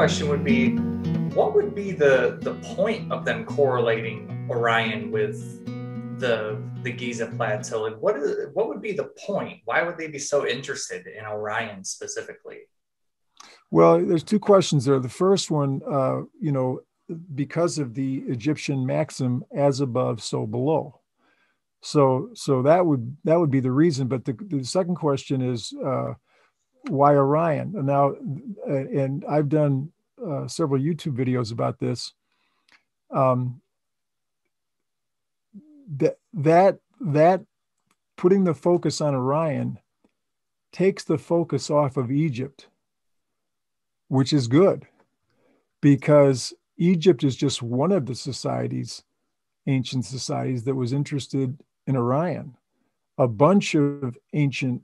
question would be what would be the the point of them correlating Orion with the the Giza plateau? Like what is what would be the point? Why would they be so interested in Orion specifically? Well, there's two questions there. The first one, uh, you know, because of the Egyptian maxim, as above, so below. So, so that would that would be the reason. But the, the second question is uh, why Orion? Now, and I've done uh, several YouTube videos about this. Um, that that that putting the focus on Orion takes the focus off of Egypt, which is good because Egypt is just one of the societies, ancient societies, that was interested in Orion. A bunch of ancient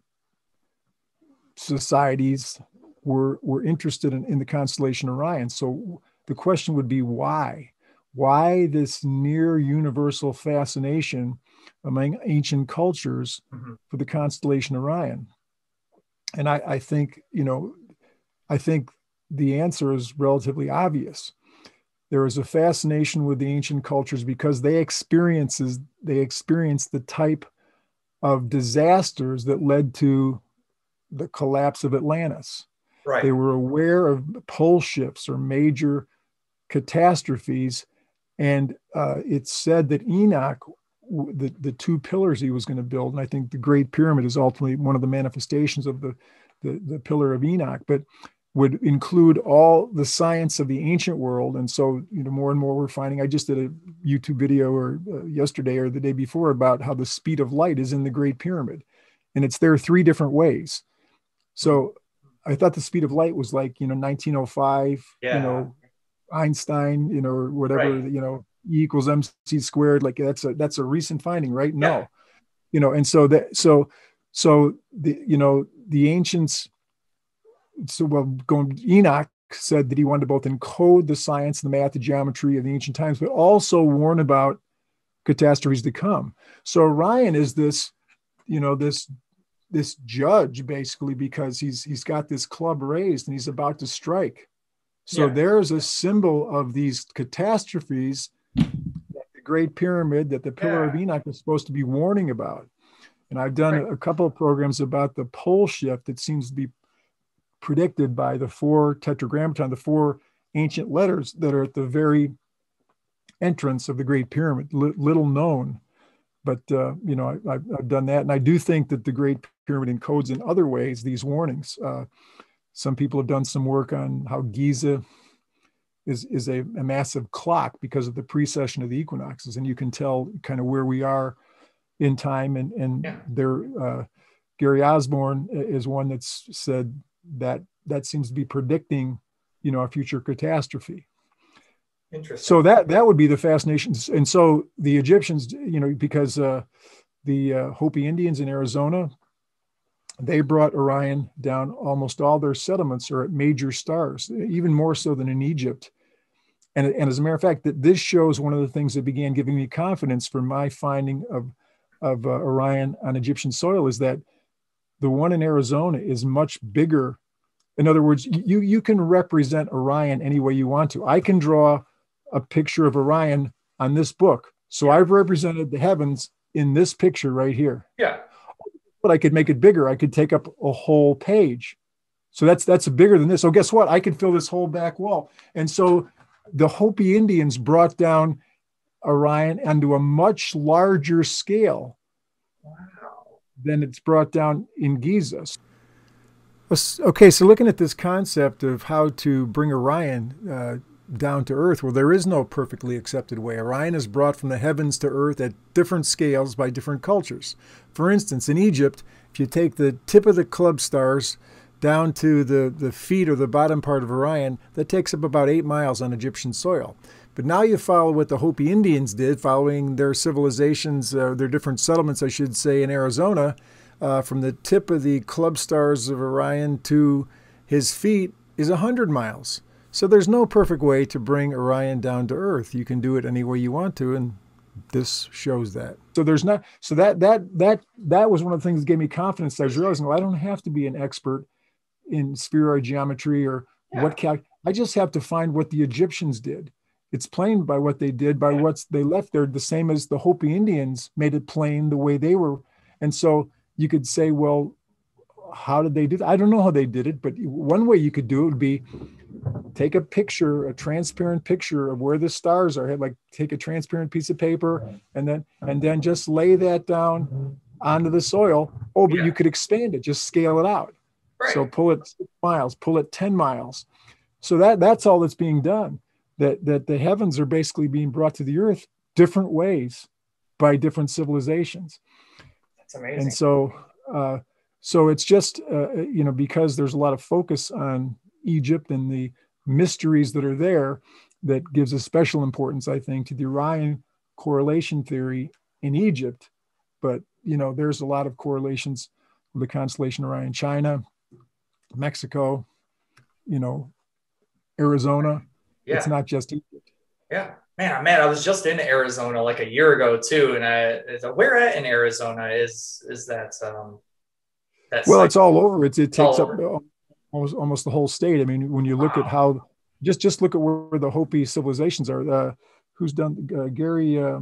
societies were, were interested in, in the constellation Orion. So the question would be why? Why this near universal fascination among ancient cultures mm-hmm. for the constellation Orion? And I, I think, you know, I think the answer is relatively obvious. There is a fascination with the ancient cultures because they experiences they experienced the type of disasters that led to the collapse of Atlantis. Right. They were aware of pole shifts or major catastrophes, and uh, it's said that Enoch, the, the two pillars he was going to build, and I think the Great Pyramid is ultimately one of the manifestations of the, the, the pillar of Enoch, but would include all the science of the ancient world. And so, you know, more and more we're finding. I just did a YouTube video or uh, yesterday or the day before about how the speed of light is in the Great Pyramid, and it's there three different ways. So, I thought the speed of light was like you know 1905. Yeah. You know, Einstein. You know, or whatever. Right. You know, E equals mc squared. Like that's a that's a recent finding, right? No. Yeah. You know, and so that so so the you know the ancients so well going enoch said that he wanted to both encode the science and the math and geometry of the ancient times but also warn about catastrophes to come so orion is this you know this this judge basically because he's he's got this club raised and he's about to strike so yeah. there's a symbol of these catastrophes the great pyramid that the pillar yeah. of enoch is supposed to be warning about and i've done right. a, a couple of programs about the pole shift that seems to be predicted by the four tetragrammaton, the four ancient letters that are at the very entrance of the Great Pyramid, little known. But, uh, you know, I, have done that. And I do think that the Great Pyramid encodes in other ways these warnings. Uh, some people have done some work on how Giza is, is a, a, massive clock because of the precession of the equinoxes. And you can tell kind of where we are in time. And, and yeah. there, uh, Gary osborne is one that's said that that seems to be predicting, you know, a future catastrophe. Interesting. So that that would be the fascination, and so the Egyptians, you know, because uh, the uh, Hopi Indians in Arizona, they brought Orion down. Almost all their settlements are at major stars, even more so than in Egypt. And, and as a matter of fact, that this shows one of the things that began giving me confidence for my finding of of uh, Orion on Egyptian soil is that the one in Arizona is much bigger. In other words, you, you can represent Orion any way you want to. I can draw a picture of Orion on this book. So I've represented the heavens in this picture right here. Yeah. But I could make it bigger. I could take up a whole page. So that's that's bigger than this. So guess what? I could fill this whole back wall. And so the Hopi Indians brought down Orion onto a much larger scale. Wow then it's brought down in Giza. Okay, so looking at this concept of how to bring Orion uh, down to Earth, well, there is no perfectly accepted way. Orion is brought from the heavens to Earth at different scales by different cultures. For instance, in Egypt, if you take the tip of the club stars down to the, the feet or the bottom part of Orion, that takes up about eight miles on Egyptian soil. But now you follow what the Hopi Indians did, following their civilizations, uh, their different settlements, I should say, in Arizona, uh, from the tip of the club stars of Orion to his feet is 100 miles. So there's no perfect way to bring Orion down to Earth. You can do it any way you want to, and this shows that. So there's not. So that that that that was one of the things that gave me confidence. I was realizing, well, I don't have to be an expert in spheroid geometry or yeah. what cal- I just have to find what the Egyptians did. It's plain by what they did, by what they left there, the same as the Hopi Indians made it plain the way they were. And so you could say, well, how did they do that? I don't know how they did it, but one way you could do it would be take a picture, a transparent picture of where the stars are. Like take a transparent piece of paper and then and then just lay that down onto the soil. Oh, but yeah. you could expand it, just scale it out. Right. So pull it miles, pull it 10 miles. So that that's all that's being done. That that the heavens are basically being brought to the earth different ways by different civilizations. That's amazing. And so uh, so it's just uh, you know because there's a lot of focus on Egypt and the mysteries that are there that gives a special importance, I think, to the Orion correlation theory in Egypt. But you know, there's a lot of correlations with the constellation Orion, China, Mexico, you know, Arizona. Yeah. It's not just Egypt. Yeah. Man, man, I was just in Arizona like a year ago too, and I where at in Arizona is is that um that's well, it's all over. It's, it takes up almost almost the whole state. I mean, when you look wow. at how just just look at where the Hopi civilizations are. Uh, who's done uh, Gary? Uh,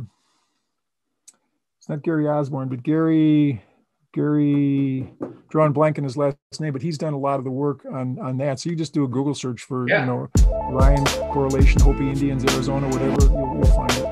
it's not Gary Osborne, but Gary Gary drawing blank in his last name, but he's done a lot of the work on on that. So you just do a Google search for yeah. you know Orion correlation Hopi Indians Arizona whatever you'll, you'll find it.